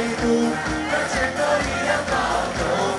Caído, da diretoria da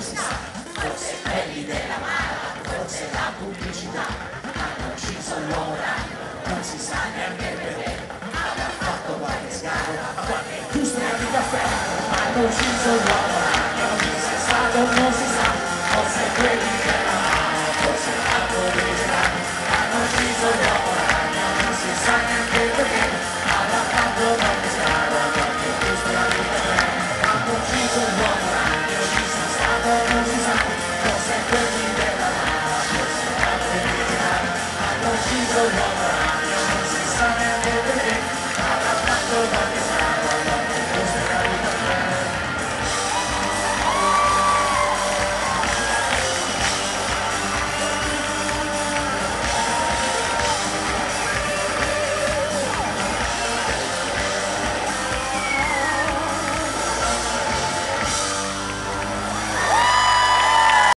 si sa, forse quelli della mala, forse la pubblicità, hanno ucciso l'ora, non si sa neanche perché, avrà fatto qualche scala, qualche industria di caffè, hanno ucciso l'ora, non si sa, non si sa, forse quelli